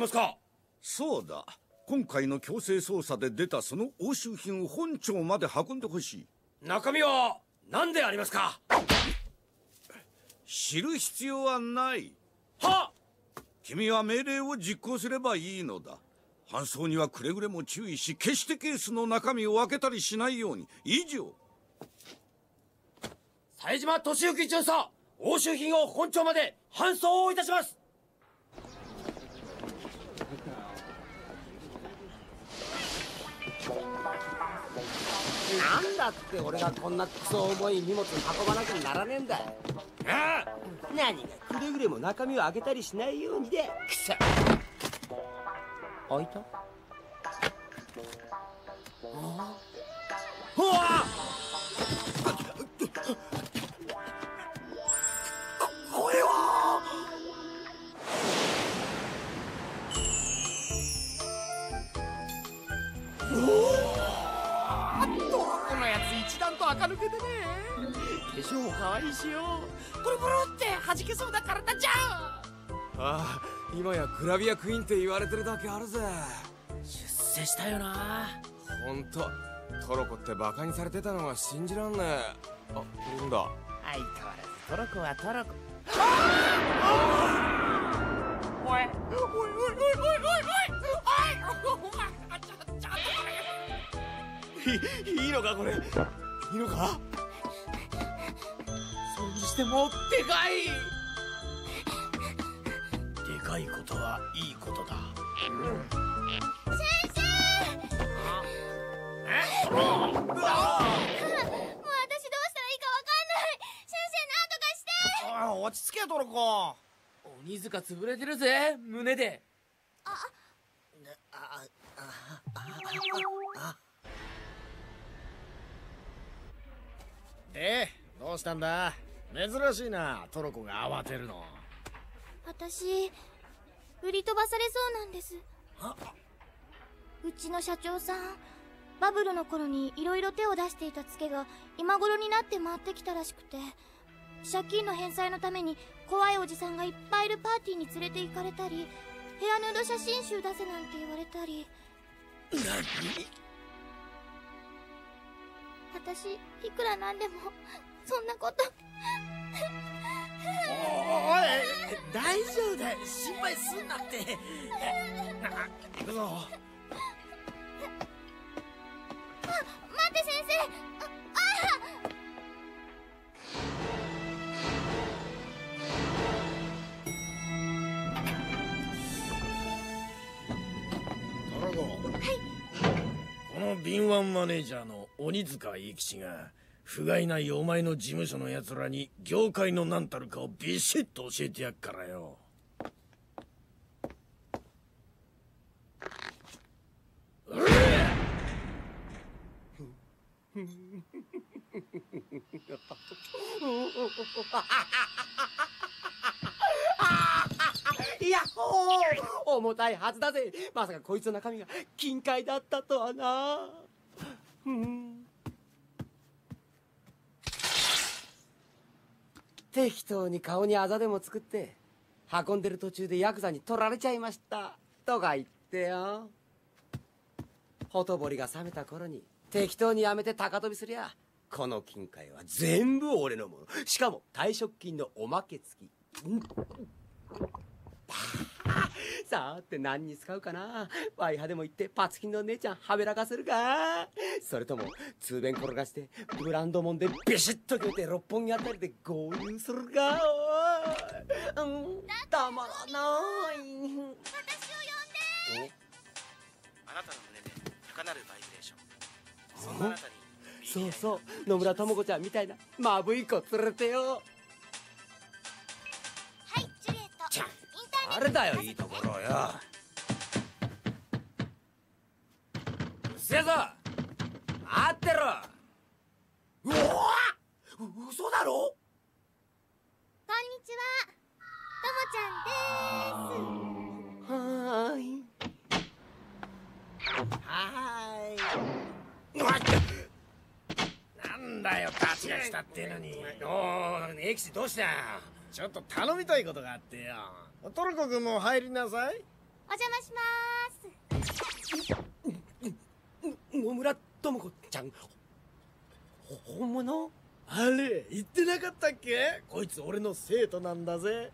りますか？そうだ。今回の強制捜査で出たその押収品を本庁まで運んでほしい。中身は何でありますか？知る必要はない。は君は命令を実行すればいいのだ。搬送にはくれぐれも注意し決してケースの中身を開けたりしないように。以上。冴島俊之巡査押収品を本庁まで搬送いたしますなんだって俺がこんなクソ重い荷物運ばなきゃならねえんだあ何がくれぐれも中身を開けたりしないようにで。くそ開いたうわこれは一段と垢抜けてね。化粧も可愛いしよ。ブルブルって弾けそうな体じゃんああ今やグラビアクイーンって言われてるだけあるぜ。出世したよな。ほんとトロコってバカにされてたのが信じらんねえ。あなんだ？相変わらずトロコはトロコ。おいおいおいおいおいおいおいいいいのかこれ。いいのか？それにしてもでかい。でかいことはいいことだ。もう私どうしたらいいかわかんない。先生なんとかして。おい落ち着けトロコ鬼塚潰れてるぜ胸ででどうしたんだ？珍しいなトロコが慌てるの。私売り飛ばされそうなんです。うちの社長さんバブルの頃に色々手を出していたツケが今頃になって回ってきたらしくて借金の返済のために怖いおじさんがいっぱいいるパーティーに連れて行かれたりヘアヌード写真集出せなんて言われたり 私いくらなんでもそんなこと。おい大丈夫だよ。心配すんなって。あ行くぞ。あ待って先生敏腕マネージャーの鬼塚永吉が不甲斐ないお前の事務所の奴らに業界の何たるかをビシッと教えてやっからよ うれいやほー重たいはずだぜ。まさかこいつの中身が金塊だったとはな。うん。適当に顔にあざでも作って運んでる途中でヤクザに取られちゃいました。とか言ってよ。ほとぼりが冷めた頃に適当にやめて高飛びすりゃこの金塊は全部俺のもの。しかも退職金のおまけ付き。ん さーて何に使うかな？ワイハでも行ってパツキンの姉ちゃんはべらかせるか？それとも通弁転がしてブランドもんでビシッと決めて六本木あたりで合流するか？うんたまらない。私を呼んで。あなたの胸で高鳴るバイブレーション。そうそう。野村智子ちゃんみたいなまぶい子連れてよターネットあれだよいいところよ。うっせえぞ待ってろ。うわ嘘だろ？こんにちは。ともちゃんではーい。はーい。なんだよ立ちが来たってのに。おーエキシどうした？ちょっと頼みたいことがあってよ。トルコ君も入りなさい。お邪魔します。野村智子ちゃんほ本物あれ言ってなかったっけこいつ俺の生徒なんだぜ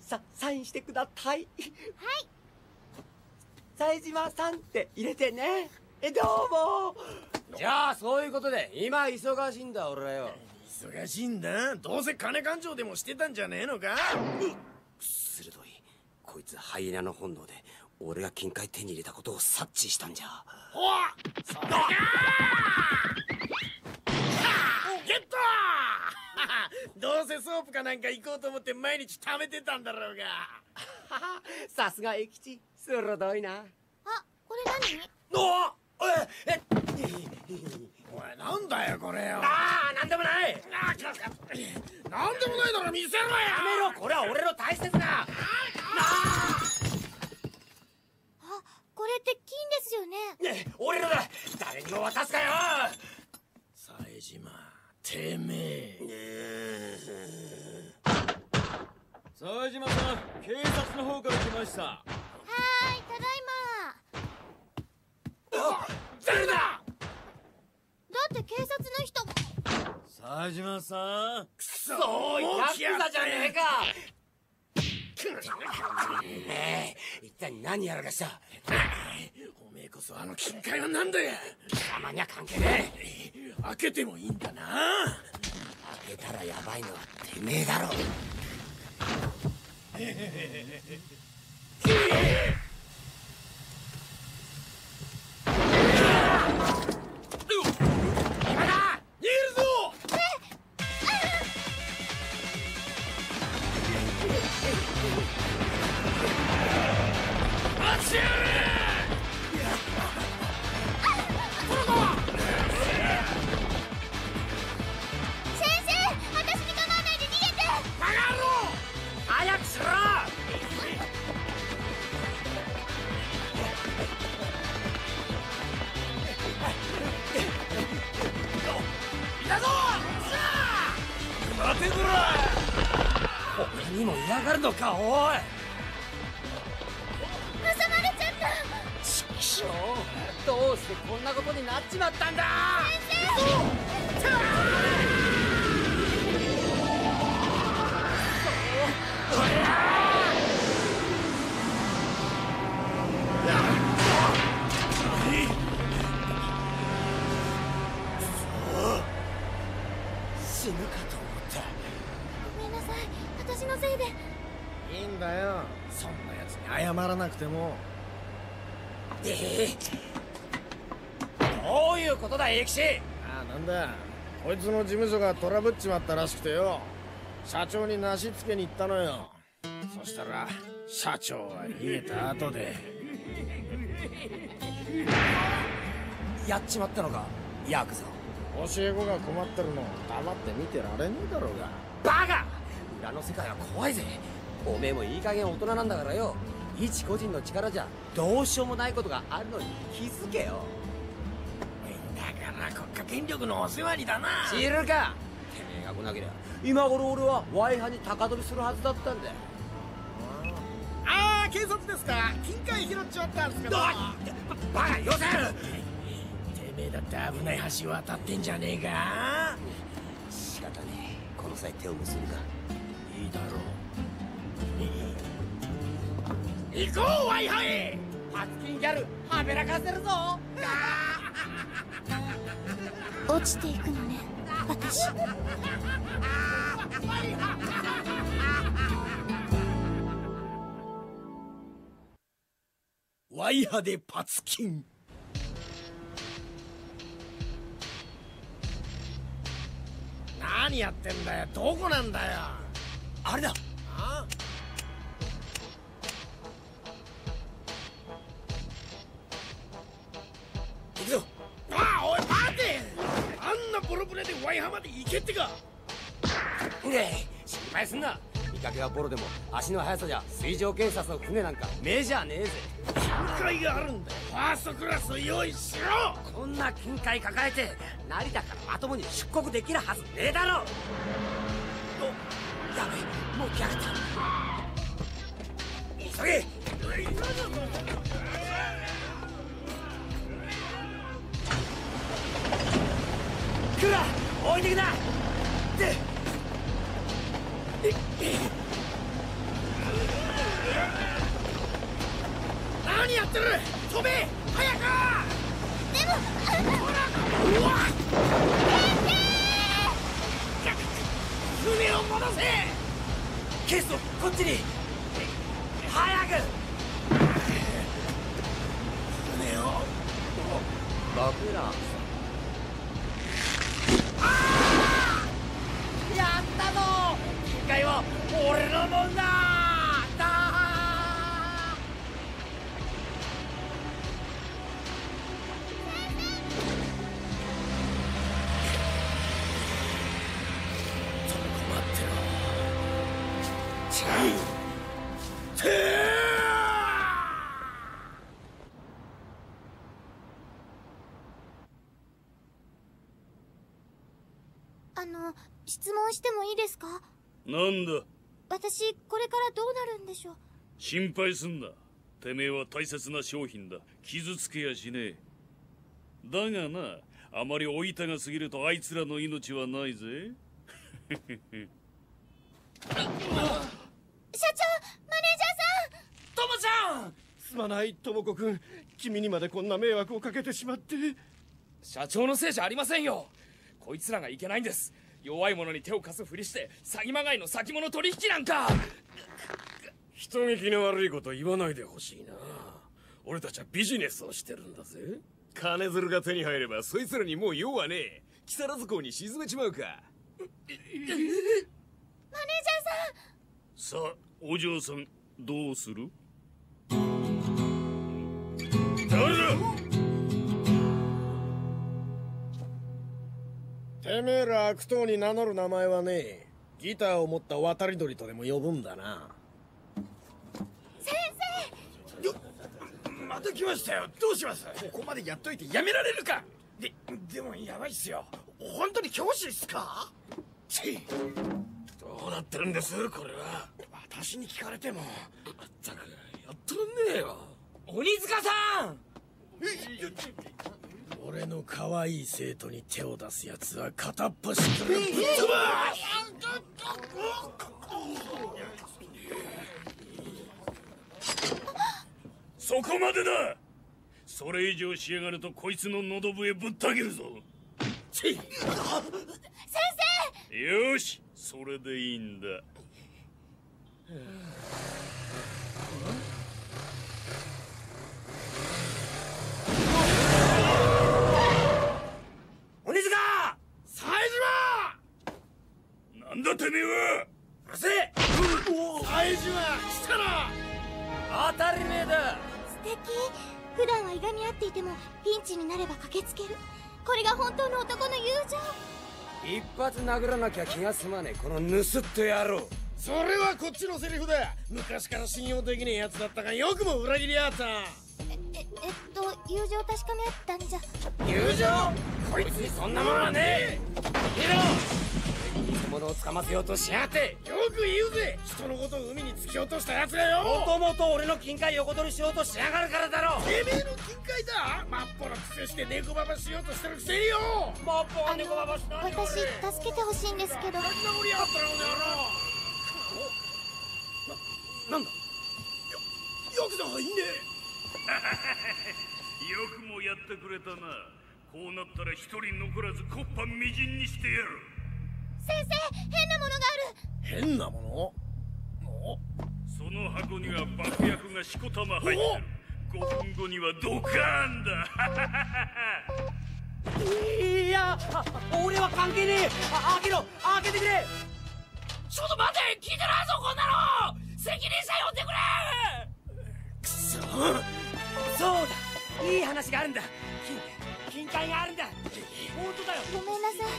さサインしてくださいはい冴島さんって入れてねえどうもじゃあそういうことで今忙しいんだ俺はよ忙しいんだ。どうせ金勘定でもしてたんじゃねえのか？鋭い。こいつハイエナの本能で俺が金塊手に入れたことを察知したんじゃ。ほわそれがゲット どうせソープかなんか行こうと思って毎日貯めてたんだろうが。さすが駅地鋭いな。あこれ何？おええおいなんだよこれよ。ああなんでもない。あーなんでもないだろ見せろよやめろこれは俺の大切な。あ。これって金ですよね。ね俺のだ。誰にも渡すかよ。冴島てめえ。沢島さん警察の方から来ました。はーいただいま。誰だだって警察の人沢島さん。そうヤクザじゃねえか。ね え一体何やらかした。おめえこそあの金塊はなんだよ。たまには関係ねえ。開けてもいいんだな。開けたらヤバいのはてめえだろ。今 かおい。ても。ええ。どういうことだ駅士ああなんだ。こいつの事務所がトラブっちまったらしくてよ。社長になしつけに行ったのよ。そしたら社長は逃げた後で。やっちまったのかヤクザ。教え子が困ってるのを黙って見てられねえだろうが。バカ。裏の世界は怖いぜ。おめえもいい加減大人なんだからよ一個人の力じゃどうしようもないことがあるのに気づけよ。だから国家権力のお世話にだな。知るか。てめえが来なけりゃ。今頃俺はワイハに高飛びするはずだったんだよ。ああ警察ですか。金塊拾っちまったんすけど。バカよせてめえだって危ない橋渡ってんじゃねえか。仕方ねえ。この際手を結ぶかいいだろう行こうワイハイ。パツキンギャルはべらかせるぞ。落ちていくのね私。ワイハでパツキン。何やってんだよどこなんだよ。あれだ。んなボロボロでワイハまで行けってか。ねえ心配すんな。見かけはボロでも足の速さじゃ水上警察の船なんか目じゃねえぜ。金塊があるんだよ。ファーストクラスを用意しろ。こんな金塊抱えて成田からまともに出国できるはずねえだろ。おやべもう来やがった急げ来るな。置いてくな。質問してもいいですか？なんだ？私これからどうなるんでしょう？心配すんな。てめえは大切な商品だ。傷つけやしねえ。だがなあまり老いたが過ぎるとあいつらの命はないぜ。社長マネージャーさん！ともちゃん！すまないともこくん。君にまでこんな迷惑をかけてしまって。社長のせいじゃありませんよ。こいつらがいけないんです弱い者に手を貸すふりして詐欺まがいの先物取引なんか。人聞きの悪いこと言わないでほしいな。俺たちはビジネスをしてるんだぜ。金づるが手に入ればそいつらにもう用はねえ。木更津港に沈めちまうか。マネージャーさん。さあお嬢さんどうする？てめえら悪党に名乗る名前はねギターを持った渡り鳥とでも呼ぶんだな。先また来ましたよ。どうします？ここまでやっといてやめられるか。ででもやばいっすよ。本当に教師っすか？ちどうなってるんです？これは。私に聞かれても。まったくやっとらんねえよ。鬼塚さん俺の可愛い生徒に手を出すやつは片っ端からぶっ飛ばそこまでだ。それ以上しやがるとこいつの喉笛ぶった切るぞ。ち先よし。それでいいんだ殴らなきゃ気が済まねえこの盗って野郎。それはこっちのセリフだ。昔から信用できねえやつだったがよくも裏切りやがったな。えええっと友情を確かめ合ったんじゃ。友情？こいつにそんなものはねえ。偽物をつかませようとしやがって。よく言うぜ。人のことを海に突き落としたやつがよ。もともと俺の金塊横取りしようとしやがるからだろてめえの金塊だマッポの癖して猫ババしようとしてるくせによ。マッポあの私助けてほしいんですけど。名乗りやがったらこの野郎な、なんだ？よ、よくだいいね。よくもやってくれたな。こうなったら一人残らずコッパみじんにしてやる。先生変なものがある。変なもの？その箱には爆薬がしこたま入ってる5分後にはドカーンだ。いや俺は関係ねえ。あ開けろ。開けてくれ。ちょっと待て聞いてないぞこんなの。責任者呼んでくれ。くそ。そうだ。いい話があるんだ。金金塊があるんだ。本当だよ。ごめんなさい。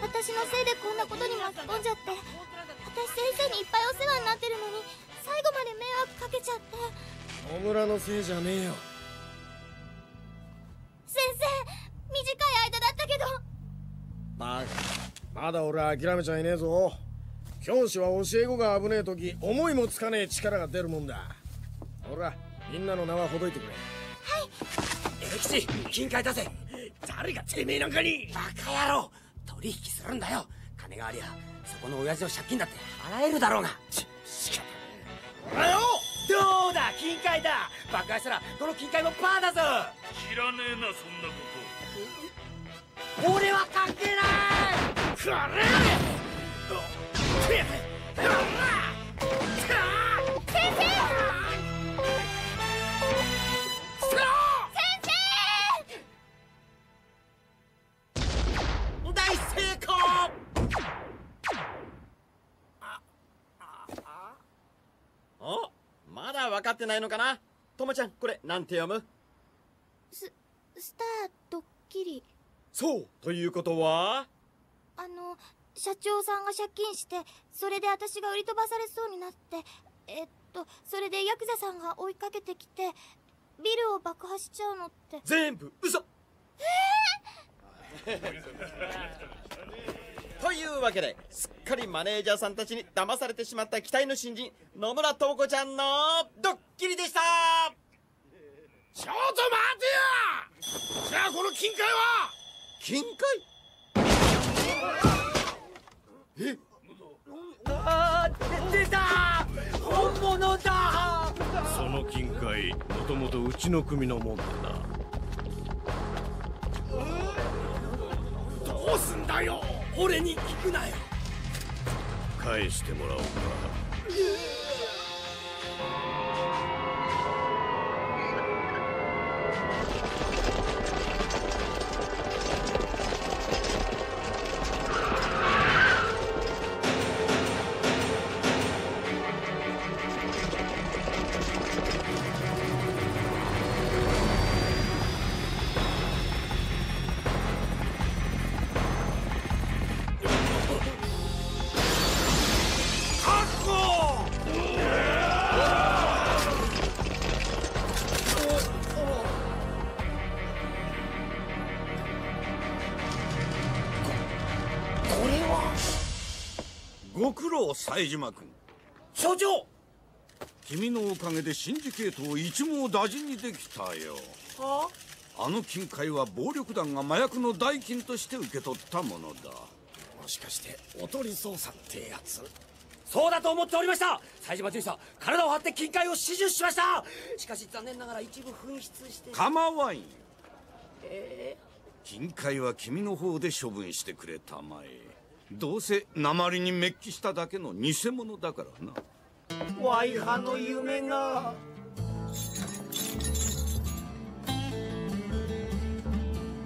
私のせいでこんなことに巻き込んじゃって。私先生にいっぱいお世話になってるのに最後まで迷惑かけちゃって野村のせいじゃねえよ。先生短い間だったけど。バカまだ俺は諦めちゃいねえぞ。教師は教え子が危ねえ時思いもつかねえ力が出るもんだ。ほらみんなの縄ほどいてくれ。エ吉金塊だぜ。誰がてめえなんかに。バカ野郎。取引するんだよ。金がありゃそこの親父の借金だって払えるだろうが。し仕方ねえ。あよ金塊だ。爆破したらこの金塊もパーだぞ。知らねえなそんなこ俺は関係ない。これ。先生ってないのかな？ともちゃんこれなんて読む？ススタードッキリ。そうということは？あの社長さんが借金してそれで私が売り飛ばされそうになってえっとそれでヤクザさんが追いかけてきてビルを爆破しちゃうのって。全部嘘 というわけですっかりマネージャーさんたちに騙されてしまった期待の新人野村智子ちゃんのドッキリでした。ちょっと待てよ。じゃあこの金塊は？金塊？あー出た本物だその金塊もともとうちの組のもんだな。どうすんだよ俺に聞くなよ。返してもらおうか。ご苦労冴島君。所長！君のおかげでシンジケートを一網打尽にできたよ。はあの金塊は暴力団が麻薬の代金として受け取ったものだ。もしかしておとり捜査ってやつ。そうだと思っておりました！冴島巡査体を張って金塊を死守しました！しかし残念ながら一部紛失して。構わんよえ金塊は君の方で処分してくれたまえどうせ鉛にメッキしただけの偽物だからな。ー、ワイハの夢が。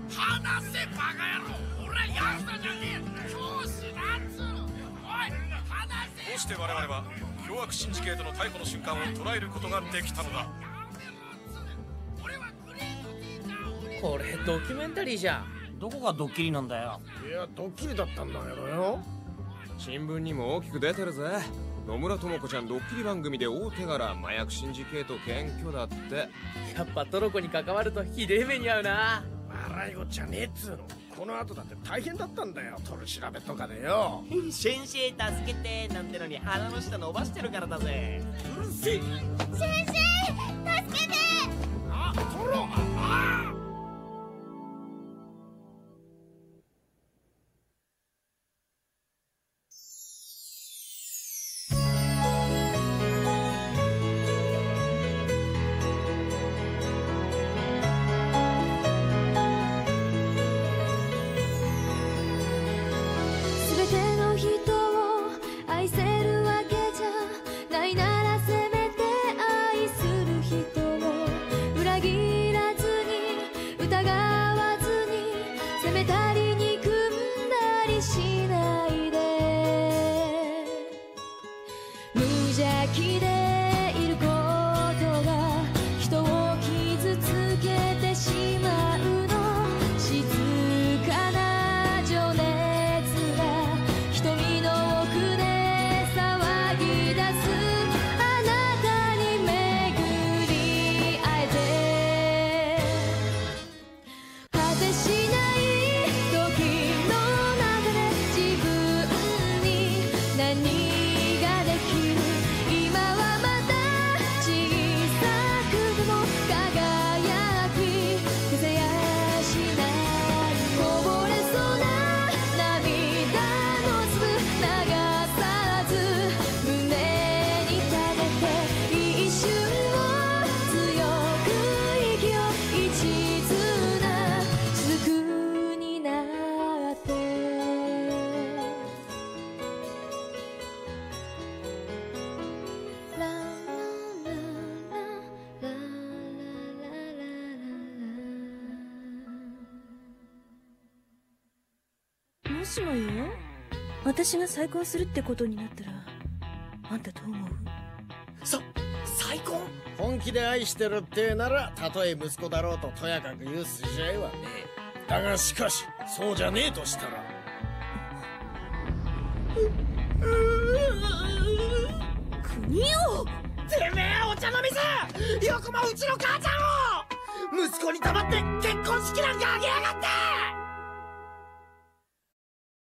話せバカ野郎。俺はヤクザじゃねえ。教師だっつうの。おい話せ。こうして我々は凶悪シンジケートの逮捕の瞬間を捉えることができたのだ。これドキュメンタリーじゃんどこがドッキリなんだよ？いやドッキリだったんだけどよ。新聞にも大きく出てるぜ。野村智子ちゃんドッキリ番組で大手柄麻薬シンジケート検挙だって。やっぱトロコに関わるとひでえ目に遭うな。笑い事じゃねえっつうの。この後だって大変だったんだよ。取り調べとかでよ。先生助けてなんてのに鼻の下伸ばしてるからだぜ。うるせえ先生助けてあトロああしもよ？私が再婚するってことになったらあんたどう思う？さ再婚？本気で愛してるってならたとえ息子だろうととやかく言う筋合いはねえ。だがしかしそうじゃねえとしたら。国よてめえお茶の水！よくもうちの母ちゃんを！息子に黙って結婚式なんかあげやがって